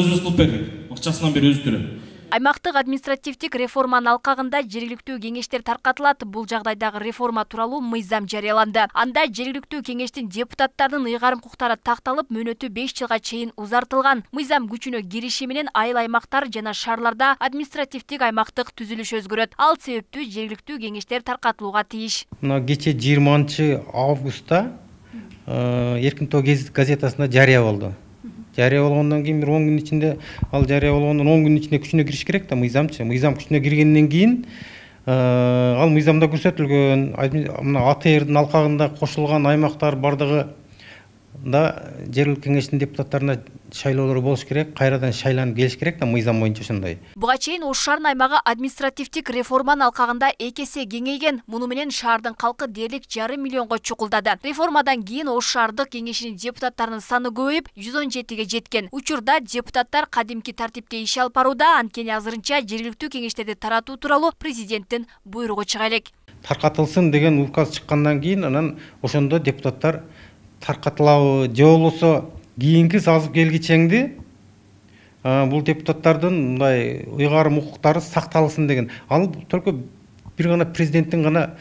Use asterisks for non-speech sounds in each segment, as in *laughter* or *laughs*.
өзүбүз кылып бердик бакчасынан бери өзү төлөп аймактык административдик реформанын алкагында жергиликтүү кеңештер таркатылат. Бул жагдайдагы реформа тууралуу мыйзам жарыяланды. Анда жергиликтүү кеңештин депутаттарынын ыйгарым укуктары такталып мөөнөтү беш жылга чейин узартылган. Мыйзам күчүнө кириши менен айыл аймактар жана шаарларда административдик аймактык түзүлүш өзгөрөт. Ал себептүү жергиликтүү кеңештер таркатылууга тийиш. Мына кечээ жыйырманчы августта эркин тоо газетасында жарыя болду жарыя болгондон кийин бир он күн ичинде ал жарыя болгондон он күнүн ичинде күчүнө кириш керек да мыйзамчы мыйзам күчүнө киргенден кийин ал мыйзамда көрсөтүлгөн мына атрдин алкагында кошулган аймактар баардыгы да жергиликтүү кеңештин депутаттарына шайлоолор болуш керек кайрадан шайланып келиш керек да мыйзам боюнча ошондой. Буга чейин ош шаарынын аймагы административдик реформанын алкагында эки эсе кеңейген. Муну менен шаардын калкы дээрлик жарым миллионго чукулдады. Реформадан кийин ош шаардык кеңешинин депутаттарынын саны көбөйүп жүз он жетиге жеткен. Учурда депутаттар кадимки тартипте иш алып барууда анткени азырынча жергиликтүү кеңештерди таратуу тууралуу президенттин буйругу чыга элек таркатылсын деген указ чыккандан кийин анан ошондо депутаттар таркатылабы же болбосо кийинки созыв келгичеңди бул депутаттардын мындай ыйгарым укуктары сакталсын деген. Ал только бир гана президенттин гана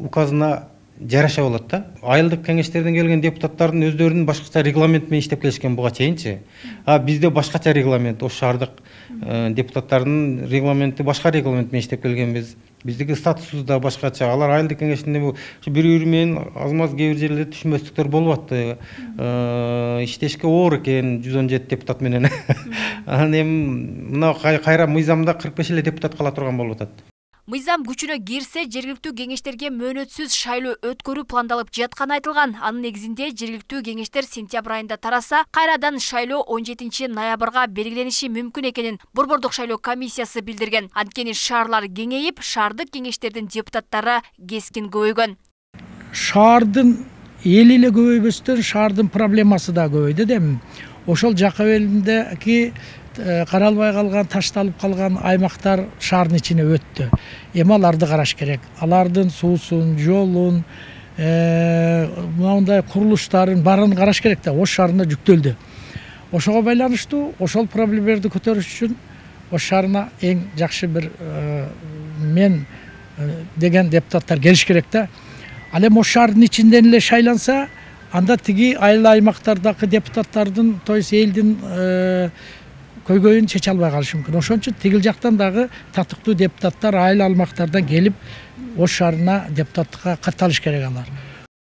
указына жараша болот да. Айылдык кеңештерден келген депутаттардын өздөрүнүн башкача регламент менен иштеп келишкен буга чейинчи а бизде башкача регламент ош шаардык депутаттардын регламенти башка регламент менен иштеп келгенбиз биздики статусубуз да башкача алар айылдык кеңештин бири бири менен аз маз кээ бир жерлерде түшүнбөстүктөр болуп атты иштешке оор экен жүз он жети депутат менен. *laughs* Анан эми мына кайра мыйзамда кырк беш эле депутат кала турган болуп атат мыйзам күчүнө кирсе жергиликтүү кеңештерге мөөнөтсүз шайлоо өткөрүү пландалып жатканы айтылган. Анын негизинде жергиликтүү кеңештер сентябрь айында тараса кайрадан шайлоо он жетинчи ноябрга белгилениши мүмкүн экенин борбордук шайлоо комиссиясы билдирген. Анткени шаарлар кеңейип шаардык кеңештердин депутаттары кескин көбөйгөн. Шаардын эли эле көбөйбөстөн шаардын проблемасы да көбөйдү да эми ошол жакка белиндеги каралбай калган ташталып калган аймактар шаардын ичине өттү эми аларды караш керек. Алардын суусун жолун мындай курулуштарын баарын караш керек да ош шаарына жүктөлдү ошого байланыштуу ошол проблемаларды көтөрүш үчүн ош шаарына эң жакшы бир мен деген депутаттар келиш керек да ал эми ош шаарынын ичинден эле шайланса анда тиги айыл аймактардагы депутаттардын то есть элдин көйгөйүн чече албай калышы мүмкүн ошон үчүн тигил жактан дагы татыктуу депутаттар айыл аймактардан келип ош шаарына депутаттыкка катталыш керек алар.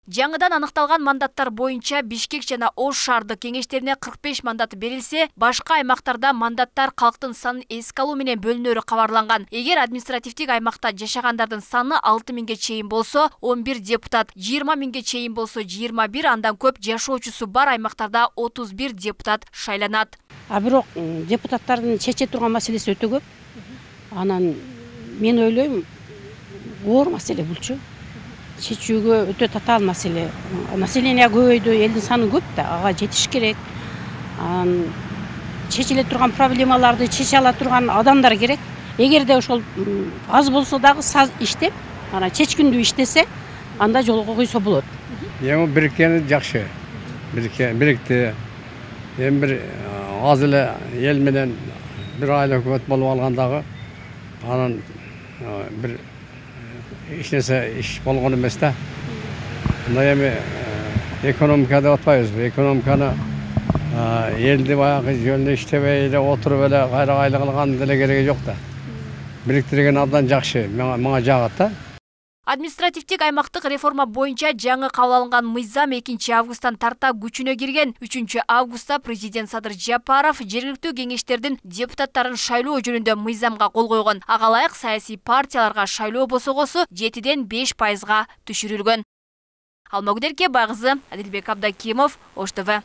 Жаңыдан аныкталган мандаттар боюнча бишкек жана ош шаардык кеңештерине кырк беш мандат берилсе башка аймактарда мандаттар калктын санын эске алуу менен бөлүнөрү кабарланган. Эгер административдик аймакта жашагандардын саны алты миңге чейин болсо он бир депутат жыйырма миңге чейин болсо жыйырма бир андан көп жашоочусу бар аймактарда отуз бир депутат шайланат. А бирок депутаттардын чече турган маселеси өтө көп. Анан мен ойлойм оор маселе булчу чечүүгө өтө татаал маселе. Население көбөйдү элдин саны көп да ага жетиш керек. Анан чечиле турган проблемаларды чече ала турган адамдар керек. Эгерде ошол аз болсо дагы иштеп анан чечкиндүү иштесе анда жолго койсо болот. Эми бириккени жакшы. Бирикти. Эми бир аз эле эл менен бир айыл өкмөт болуп алгандагы анан бир эч нерсе иш болгон эмес да мындай эми экономика деп атпайбызбы экономиканы элди баягы жөнүндө иштебей эле отуруп эле кайра айлык алгандын деле кереги жок да бириктирген абдан жакшы мага жагат да административдик аймактык реформа боюнча жаңы кабыл алынган мыйзам экинчи августтан тарта күчүнө кирген. Үчүнчү августта президент садыр жапаров жергиликтүү кеңештердин депутаттарын шайлоо жөнүндө мыйзамга кол койгон. Ага ылайык саясий партияларга шайлоо босогосу жетиден беш пайызга түшүрүлгөн. Алмагүл эрке байгызы адилбек абдакимов ош тв